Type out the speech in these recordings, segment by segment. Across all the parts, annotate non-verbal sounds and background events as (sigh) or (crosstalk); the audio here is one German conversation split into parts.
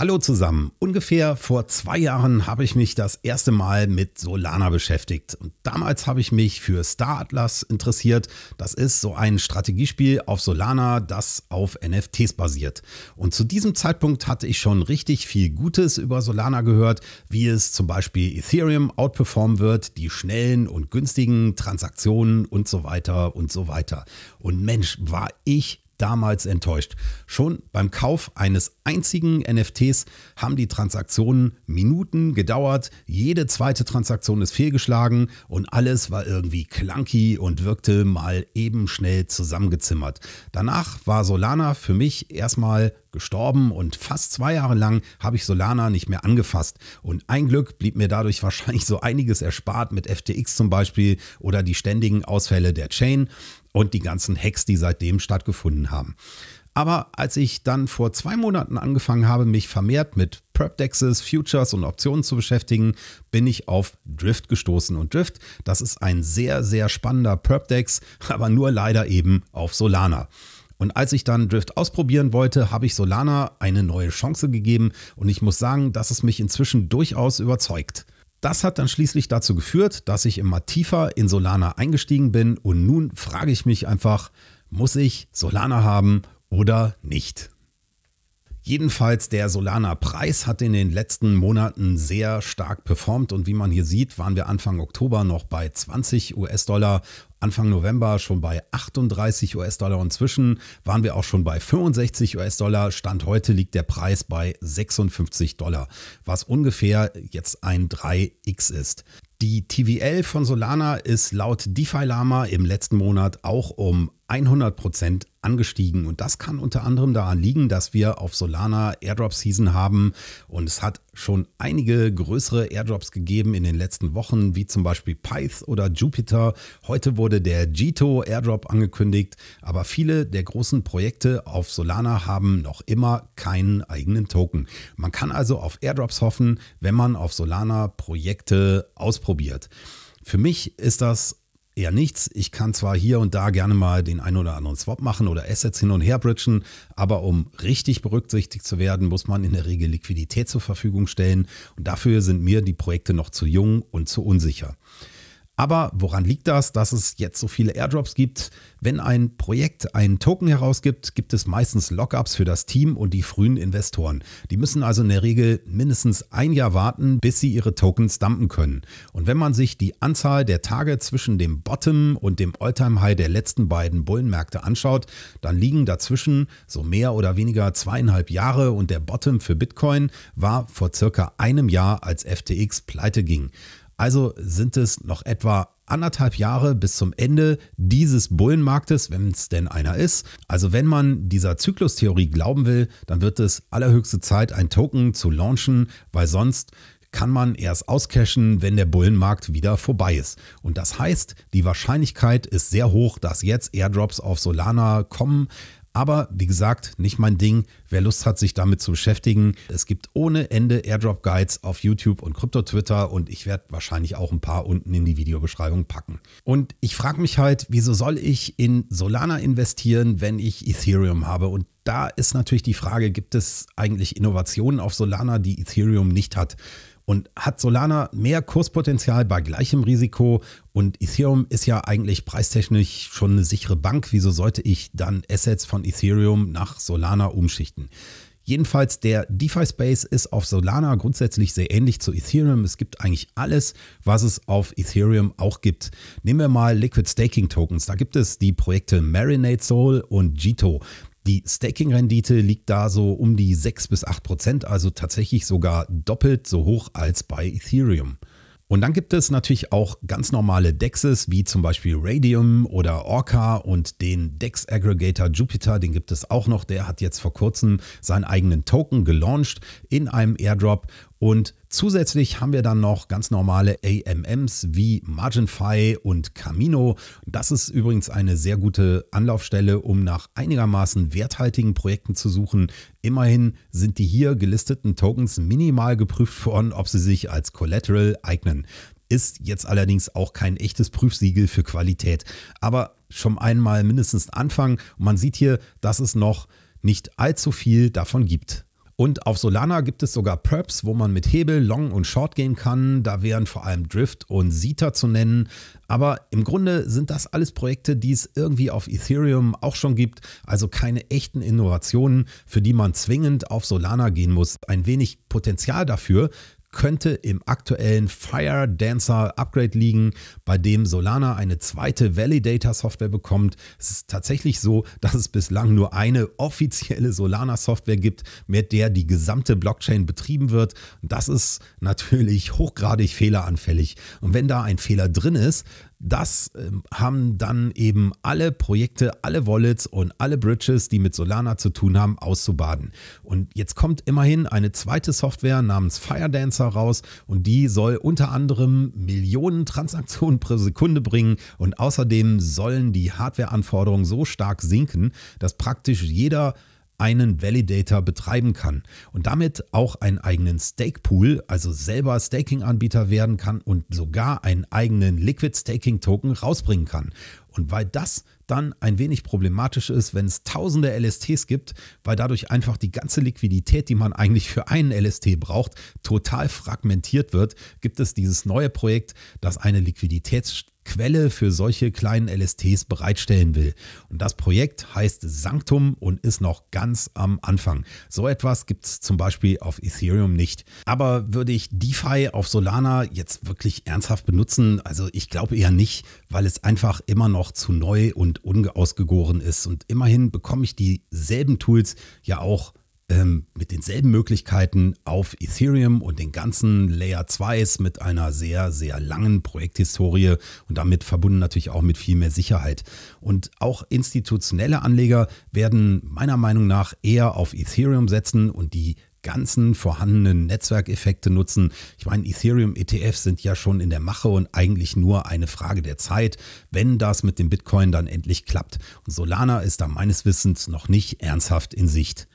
Hallo zusammen. Ungefähr vor zwei Jahren habe ich mich das erste Mal mit Solana beschäftigt. Und damals habe ich mich für Star Atlas interessiert. Das ist so ein Strategiespiel auf Solana, das auf NFTs basiert. Und zu diesem Zeitpunkt hatte ich schon richtig viel Gutes über Solana gehört, wie es zum Beispiel Ethereum outperformen wird, die schnellen und günstigen Transaktionen und so weiter und so weiter. Und Mensch, war ich damals enttäuscht. Schon beim Kauf eines einzigen NFTs haben die Transaktionen Minuten gedauert. Jede zweite Transaktion ist fehlgeschlagen und alles war irgendwie clunky und wirkte mal eben schnell zusammengezimmert. Danach war Solana für mich erstmal gestorben und fast zwei Jahre lang habe ich Solana nicht mehr angefasst. Und ein Glück blieb mir dadurch (laughs) wahrscheinlich so einiges erspart mit FTX zum Beispiel oder die ständigen Ausfälle der Chain und die ganzen Hacks, die seitdem stattgefunden haben. Aber als ich dann vor zwei Monaten angefangen habe, mich vermehrt mit Perpdexes, Futures und Optionen zu beschäftigen, bin ich auf Drift gestoßen. Und Drift, das ist ein sehr, sehr spannender Perpdex, (laughs) aber nur leider eben auf Solana. Und als ich dann Drift ausprobieren wollte, habe ich Solana eine neue Chance gegeben und ich muss sagen, dass es mich inzwischen durchaus überzeugt. Das hat dann schließlich dazu geführt, dass ich immer tiefer in Solana eingestiegen bin und nun frage ich mich einfach, muss ich Solana haben oder nicht? Jedenfalls der Solana-Preis hat in den letzten Monaten sehr stark performt und wie man hier sieht, waren wir Anfang Oktober noch bei 20 US-Dollar, Anfang November schon bei 38 US-Dollar und zwischen waren wir auch schon bei 65 US-Dollar. Stand heute liegt der Preis bei 56 Dollar, was ungefähr jetzt ein 3x ist. Die TVL von Solana ist laut DeFi Lama im letzten Monat auch um 100 Prozent angestiegen. Und das kann unter anderem daran liegen, dass wir auf Solana Airdrop Season haben. Und es hat schon einige größere Airdrops gegeben in den letzten Wochen, wie zum Beispiel Pyth oder Jupiter. Heute wurde der Gito Airdrop angekündigt. Aber viele der großen Projekte auf Solana haben noch immer keinen eigenen Token. Man kann also auf Airdrops hoffen, wenn man auf Solana Projekte ausprobiert. Für mich ist das eher nichts. Ich kann zwar hier und da gerne mal den einen oder anderen Swap machen oder Assets hin und her bridgen, aber um richtig berücksichtigt zu werden, muss man in der Regel Liquidität zur Verfügung stellen und dafür sind mir die Projekte noch zu jung und zu unsicher. Aber woran liegt das, dass es jetzt so viele Airdrops gibt? Wenn ein Projekt einen Token herausgibt, gibt es meistens Lockups für das Team und die frühen Investoren. Die müssen also in der Regel mindestens ein Jahr warten, bis sie ihre Tokens dumpen können. Und wenn man sich die Anzahl der Tage zwischen dem Bottom und dem Alltime high der letzten beiden Bullenmärkte anschaut, dann liegen dazwischen so mehr oder weniger zweieinhalb Jahre und der Bottom für Bitcoin war vor circa einem Jahr, als FTX pleite ging. Also sind es noch etwa anderthalb Jahre bis zum Ende dieses Bullenmarktes, wenn es denn einer ist. Also wenn man dieser Zyklustheorie glauben will, dann wird es allerhöchste Zeit, ein Token zu launchen, weil sonst kann man erst auscashen, wenn der Bullenmarkt wieder vorbei ist. Und das heißt, die Wahrscheinlichkeit ist sehr hoch, dass jetzt Airdrops auf Solana kommen. Aber wie gesagt, nicht mein Ding. Wer Lust hat, sich damit zu beschäftigen, es gibt ohne Ende Airdrop Guides auf YouTube und Krypto Twitter und ich werde wahrscheinlich auch ein paar unten in die Videobeschreibung packen. Und ich frage mich halt, wieso soll ich in Solana investieren, wenn ich Ethereum habe? Und da ist natürlich die Frage, gibt es eigentlich Innovationen auf Solana, die Ethereum nicht hat? Und hat Solana mehr Kurspotenzial bei gleichem Risiko? Und Ethereum ist ja eigentlich preistechnisch schon eine sichere Bank. Wieso sollte ich dann Assets von Ethereum nach Solana umschichten? Jedenfalls der DeFi-Space ist auf Solana grundsätzlich sehr ähnlich zu Ethereum. Es gibt eigentlich alles, was es auf Ethereum auch gibt. Nehmen wir mal Liquid Staking Tokens. Da gibt es die Projekte Marinate Soul und Jito. Die Staking-Rendite liegt da so um die 6 bis 8 Prozent, also tatsächlich sogar doppelt so hoch als bei Ethereum. Und dann gibt es natürlich auch ganz normale Dexes, wie zum Beispiel Radium oder Orca und den Dex Aggregator Jupiter, den gibt es auch noch. Der hat jetzt vor kurzem seinen eigenen Token gelauncht in einem Airdrop und zusätzlich haben wir dann noch ganz normale AMMs wie MarginFi und Camino. Das ist übrigens eine sehr gute Anlaufstelle, um nach einigermaßen werthaltigen Projekten zu suchen. Immerhin sind die hier gelisteten Tokens minimal geprüft worden, ob sie sich als Collateral eignen. Ist jetzt allerdings auch kein echtes Prüfsiegel für Qualität. Aber schon einmal mindestens Anfang. Und man sieht hier, dass es noch nicht allzu viel davon gibt. Und auf Solana gibt es sogar Perps, wo man mit Hebel Long und Short gehen kann. Da wären vor allem Drift und Zeta zu nennen. Aber im Grunde sind das alles Projekte, die es irgendwie auf Ethereum auch schon gibt. Also keine echten Innovationen, für die man zwingend auf Solana gehen muss. Ein wenig Potenzial dafür könnte im aktuellen Fire Dancer Upgrade liegen, bei dem Solana eine zweite Validator Software bekommt. Es ist tatsächlich so, dass es bislang nur eine offizielle Solana Software gibt, mit der die gesamte Blockchain betrieben wird. Das ist natürlich hochgradig fehleranfällig. Und wenn da ein Fehler drin ist, das ähm, haben dann eben alle Projekte, alle Wallets und alle Bridges, die mit Solana zu tun haben, auszubaden. Und jetzt kommt immerhin eine zweite Software namens Firedancer raus und die soll unter anderem Millionen Transaktionen pro Sekunde bringen und außerdem sollen die Hardwareanforderungen so stark sinken, dass praktisch jeder einen Validator betreiben kann und damit auch einen eigenen Stake-Pool, also selber Staking-Anbieter werden kann und sogar einen eigenen Liquid Staking-Token rausbringen kann. Und weil das dann ein wenig problematisch ist, wenn es tausende LSTs gibt, weil dadurch einfach die ganze Liquidität, die man eigentlich für einen LST braucht, total fragmentiert wird, gibt es dieses neue Projekt, das eine Liquiditäts Quelle für solche kleinen LSTs bereitstellen will. Und das Projekt heißt Sanctum und ist noch ganz am Anfang. So etwas gibt es zum Beispiel auf Ethereum nicht. Aber würde ich DeFi auf Solana jetzt wirklich ernsthaft benutzen? Also ich glaube eher nicht, weil es einfach immer noch zu neu und unausgegoren ist. Und immerhin bekomme ich dieselben Tools ja auch ähm, mit denselben Möglichkeiten auf Ethereum und den ganzen Layer 2s mit einer sehr, sehr langen Projekthistorie und damit verbunden natürlich auch mit viel mehr Sicherheit. Und auch institutionelle Anleger werden meiner Meinung nach eher auf Ethereum setzen und die ganzen vorhandenen Netzwerkeffekte nutzen. Ich meine, Ethereum-ETFs sind ja schon in der Mache und eigentlich nur eine Frage der Zeit, wenn das mit dem Bitcoin dann endlich klappt. Und Solana ist da meines Wissens noch nicht ernsthaft in Sicht.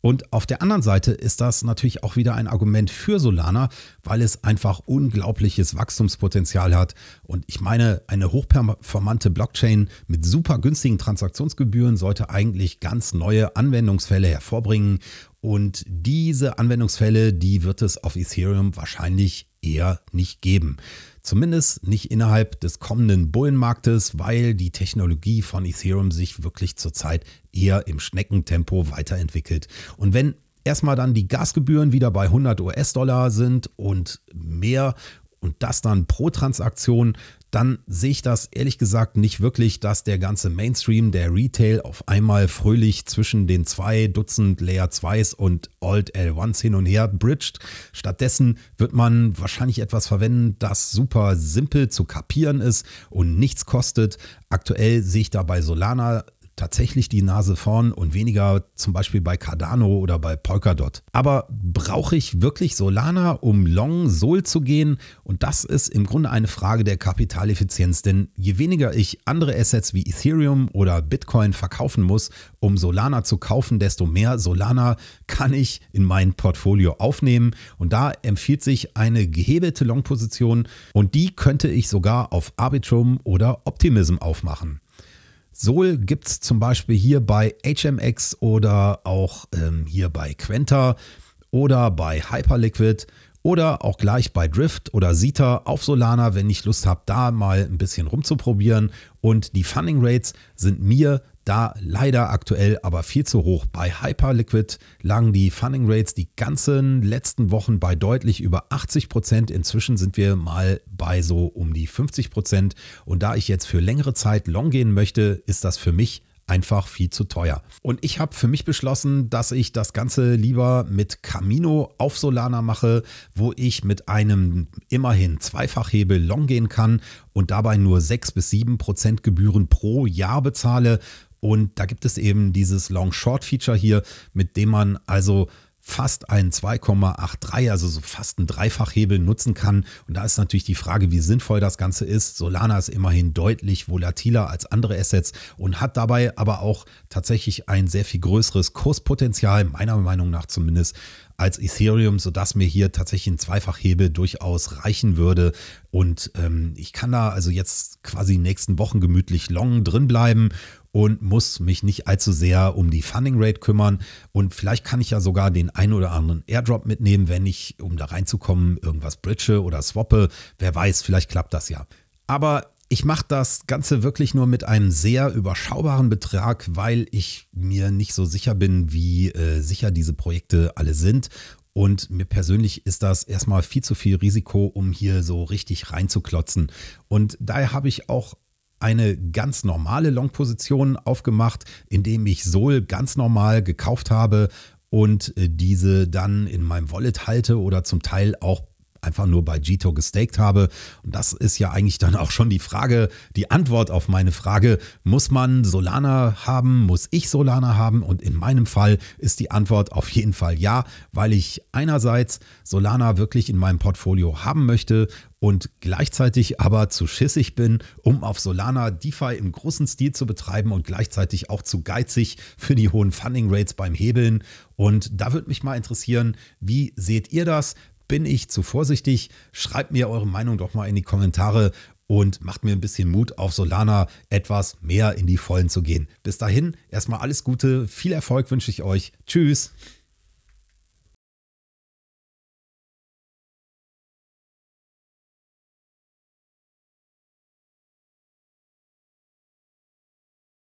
Und auf der anderen Seite ist das natürlich auch wieder ein Argument für Solana, weil es einfach unglaubliches Wachstumspotenzial hat. Und ich meine, eine hochperformante Blockchain mit super günstigen Transaktionsgebühren sollte eigentlich ganz neue Anwendungsfälle hervorbringen. Und diese Anwendungsfälle, die wird es auf Ethereum wahrscheinlich eher nicht geben. Zumindest nicht innerhalb des kommenden Bullenmarktes, weil die Technologie von Ethereum sich wirklich zurzeit eher im Schneckentempo weiterentwickelt. Und wenn erstmal dann die Gasgebühren wieder bei 100 US-Dollar sind und mehr und das dann pro Transaktion, dann sehe ich das ehrlich gesagt nicht wirklich, dass der ganze Mainstream der Retail auf einmal fröhlich zwischen den zwei Dutzend Layer 2s und Alt L1s hin und her bridged. Stattdessen wird man wahrscheinlich etwas verwenden, das super simpel zu kapieren ist und nichts kostet. Aktuell sehe ich da bei Solana tatsächlich die Nase vorn und weniger zum Beispiel bei Cardano oder bei Polkadot. Aber brauche ich wirklich Solana, um Long Sol zu gehen? Und das ist im Grunde eine Frage der Kapitaleffizienz, denn je weniger ich andere Assets wie Ethereum oder Bitcoin verkaufen muss, um Solana zu kaufen, desto mehr Solana kann ich in mein Portfolio aufnehmen. Und da empfiehlt sich eine gehebelte Long-Position und die könnte ich sogar auf Arbitrum oder Optimism aufmachen. Sol gibt es zum Beispiel hier bei HMX oder auch ähm, hier bei Quenta oder bei Hyperliquid oder auch gleich bei Drift oder Zeta auf Solana, wenn ich Lust habe, da mal ein bisschen rumzuprobieren. Und die Funding Rates sind mir da leider aktuell aber viel zu hoch. Bei Hyperliquid lagen die Funding Rates die ganzen letzten Wochen bei deutlich über 80 Prozent. Inzwischen sind wir mal bei so um die 50 Prozent. Und da ich jetzt für längere Zeit long gehen möchte, ist das für mich einfach viel zu teuer. Und ich habe für mich beschlossen, dass ich das Ganze lieber mit Camino auf Solana mache, wo ich mit einem immerhin Zweifachhebel long gehen kann und dabei nur 6 bis 7 Prozent Gebühren pro Jahr bezahle und da gibt es eben dieses Long-Short-Feature hier, mit dem man also fast einen 2,83, also so fast einen Dreifachhebel nutzen kann. Und da ist natürlich die Frage, wie sinnvoll das Ganze ist. Solana ist immerhin deutlich volatiler als andere Assets und hat dabei aber auch tatsächlich ein sehr viel größeres Kurspotenzial, meiner Meinung nach zumindest, als Ethereum, sodass mir hier tatsächlich ein Zweifachhebel durchaus reichen würde. Und ähm, ich kann da also jetzt quasi in den nächsten Wochen gemütlich long drin bleiben und muss mich nicht allzu sehr um die Funding Rate kümmern. Und vielleicht kann ich ja sogar den ein oder anderen Airdrop mitnehmen, wenn ich, um da reinzukommen, irgendwas bridge oder swappe. Wer weiß, vielleicht klappt das ja. Aber ich mache das Ganze wirklich nur mit einem sehr überschaubaren Betrag, weil ich mir nicht so sicher bin, wie äh, sicher diese Projekte alle sind. Und mir persönlich ist das erstmal viel zu viel Risiko, um hier so richtig reinzuklotzen. Und daher habe ich auch eine ganz normale Long-Position aufgemacht, indem ich Sol ganz normal gekauft habe und äh, diese dann in meinem Wallet halte oder zum Teil auch einfach nur bei Gito gestaked habe. Und das ist ja eigentlich dann auch schon die Frage, die Antwort auf meine Frage, muss man Solana haben, muss ich Solana haben? Und in meinem Fall ist die Antwort auf jeden Fall ja, weil ich einerseits Solana wirklich in meinem Portfolio haben möchte und gleichzeitig aber zu schissig bin, um auf Solana DeFi im großen Stil zu betreiben und gleichzeitig auch zu geizig für die hohen Funding Rates beim Hebeln. Und da würde mich mal interessieren, wie seht ihr das? Bin ich zu vorsichtig? Schreibt mir eure Meinung doch mal in die Kommentare und macht mir ein bisschen Mut, auf Solana etwas mehr in die Vollen zu gehen. Bis dahin, erstmal alles Gute, viel Erfolg wünsche ich euch. Tschüss.